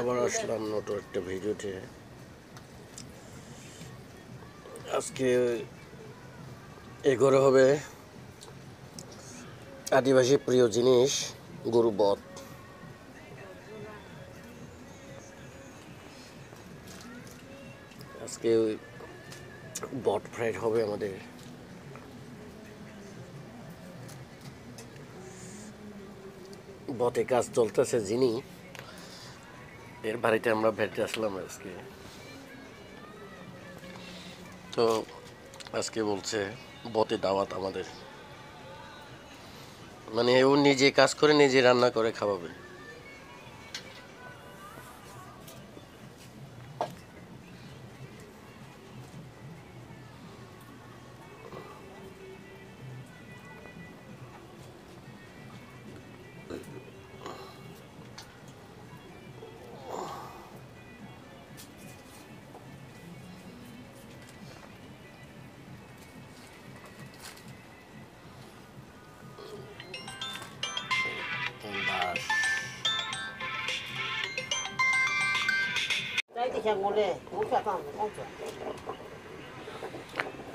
আবার আসলাম নতুন একটা ভিডিওতে। আজকে এগোরে হবে আদিবাসী প্রিয় জিনিস গরু বধ। আজকে ওই বট ফ্রাইড হবে আমাদের। বটে কাজ চলতেছে যিনি, এর বাড়িতে আমরা ভেটে আসলাম আজকে। তো আজকে বলছে, বটে দাওয়াত আমাদের। মানে ও নিজে কাজ করে, নিজে রান্না করে খাওয়াবে।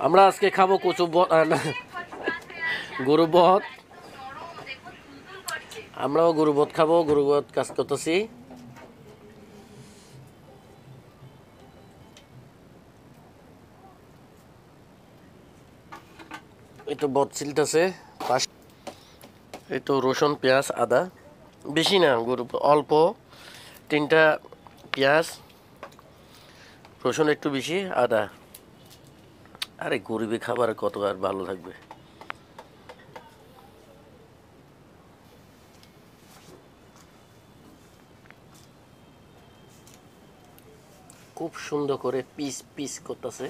আমরা আজকে খাব কচু গরু বধ আমরাও গরু বধ খাব, গরু বধ কাজ করতেছি। এই তো বধ ছিলতেছে, পাশ এই তো রসুন, পেঁয়াজ, আদা। বেশি না, গরু অল্প। তিনটা পেঁয়াজ রসুন একটু বেশি, আদা। আরে গরিবে খাবার কত আর ভালো থাকবে? খুব সুন্দর করে পিস পিস করতেছে।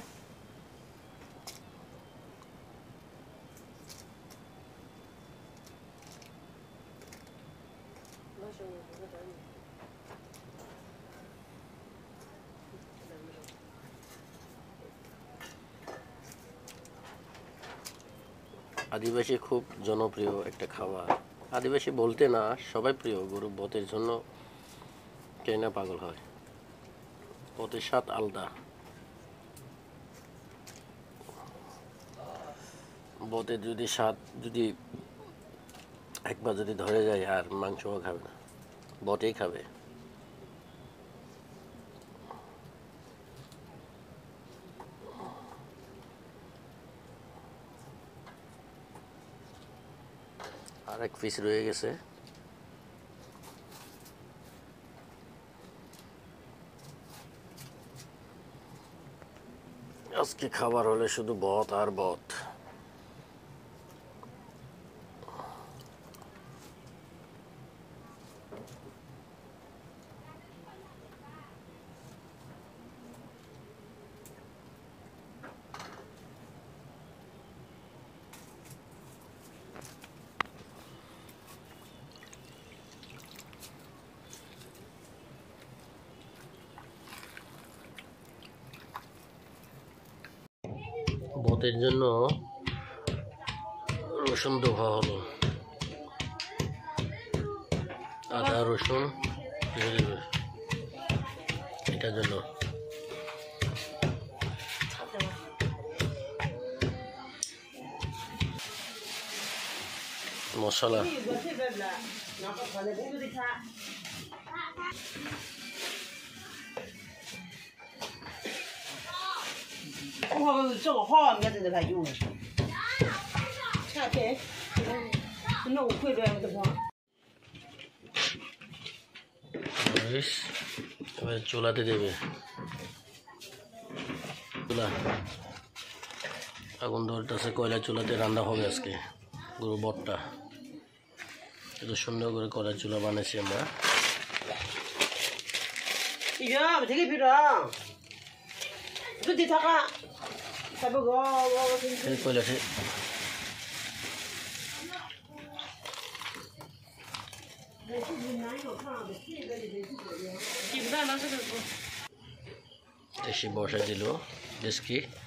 আদিবাসী খুব জনপ্রিয় একটা খাবার। আদিবাসী বলতে না, সবাই প্রিয়। গরু বতের জন্য কে না পাগল হয়। বতের স্বাদ আলাদা। বতের যদি স্বাদ যদি একবার যদি ধরে যায়, আর মাংসও খাবে না। বটেই খাবে। আর এক পিস রয়ে গেছে। আজকে খাবার হলে শুধু বত আর বত। বতের জন্য রসুন দোভা হলো। আদা রসুন এটার জন্য। মশলা। 我这个好，我在这来用。夏天，那我会来的话。 মরিচ এবার চুলাতে দেবে চুলা আগুন ধরতেছে কয়লা চুলাতে রান্না হবে আজকে গরু বটটা এত সুন্দর করে কয়লা চুলা বানাইছি আমরা 呀，不这个皮 C'est bon, c'est bon, c'est bon, c'est bon, c'est bon, c'est bon, c'est bon, c'est bon,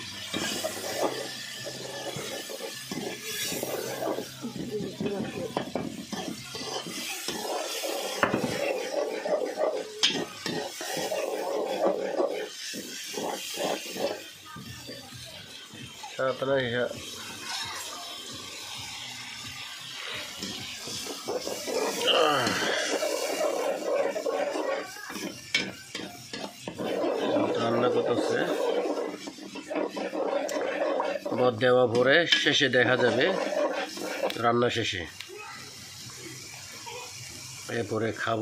তাড়াতাড়ি হ্যাঁ। রান্না করতেছে। বদ দেওয়া পরে শেষে দেখা যাবে রান্না শেষে। এরপরে খাব।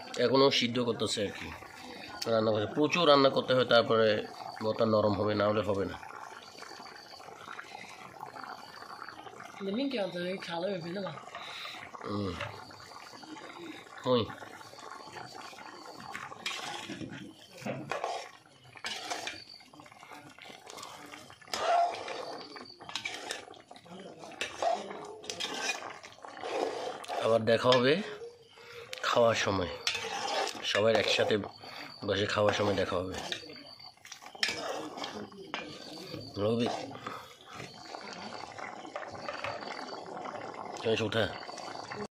এখনও সিদ্ধ করতেছে আর কি। রান্না করছে প্রচুর রান্না করতে হয় তারপরে বতা নরম হবে না হলে হবে না। হুম। আবার দেখা হবে খাওয়ার সময়। সবাই একসাথে বসে খাওয়ার সময় দেখা হবে। রবি। উঠা।